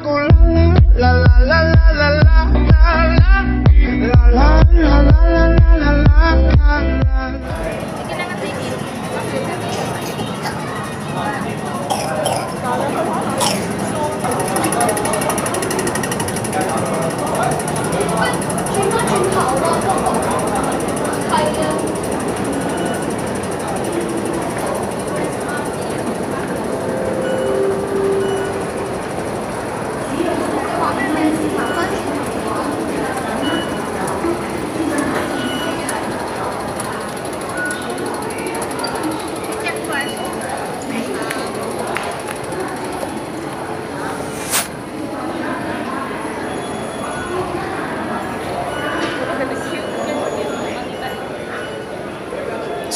con la la la. la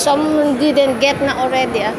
some didn't get na already ah.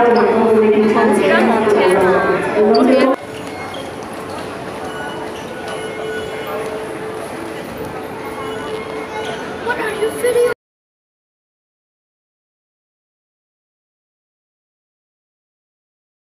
What are you video?